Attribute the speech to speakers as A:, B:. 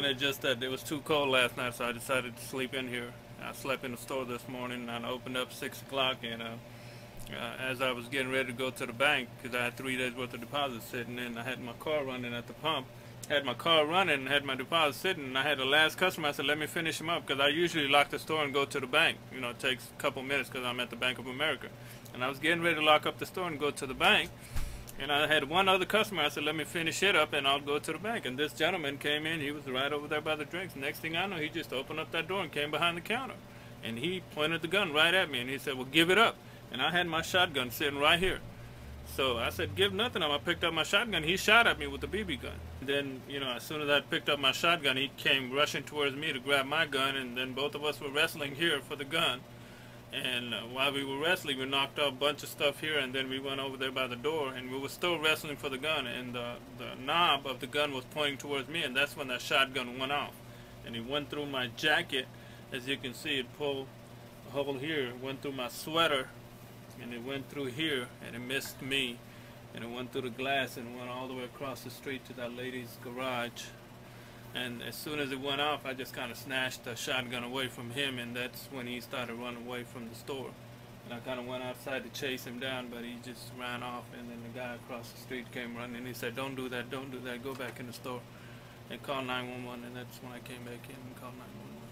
A: nothing. It's just that it was too cold last night, so I decided to sleep in here. I slept in the store this morning, and I opened up six o'clock, and uh, uh, as I was getting ready to go to the bank, because I had three days worth of deposits sitting in, I had my car running at the pump. Had my car running, and had my deposit sitting, and I had the last customer. I said, "Let me finish him up," because I usually lock the store and go to the bank. You know, it takes a couple minutes because I'm at the Bank of America, and I was getting ready to lock up the store and go to the bank. And I had one other customer. I said, let me finish it up and I'll go to the bank. And this gentleman came in. He was right over there by the drinks. Next thing I know, he just opened up that door and came behind the counter. And he pointed the gun right at me and he said, well, give it up. And I had my shotgun sitting right here. So I said, give nothing up. I picked up my shotgun. He shot at me with the BB gun. Then, you know, as soon as I picked up my shotgun, he came rushing towards me to grab my gun. And then both of us were wrestling here for the gun. And uh, while we were wrestling, we knocked off a bunch of stuff here, and then we went over there by the door, and we were still wrestling for the gun, and the, the knob of the gun was pointing towards me, and that's when that shotgun went off. And it went through my jacket, as you can see, it pulled a hole here, it went through my sweater, and it went through here, and it missed me, and it went through the glass, and went all the way across the street to that lady's garage. And as soon as it went off, I just kind of snatched the shotgun away from him, and that's when he started running away from the store. And I kind of went outside to chase him down, but he just ran off. And then the guy across the street came running, and he said, "Don't do that, don't do that. Go back in the store and call 911." And that's when I came back in and called 911.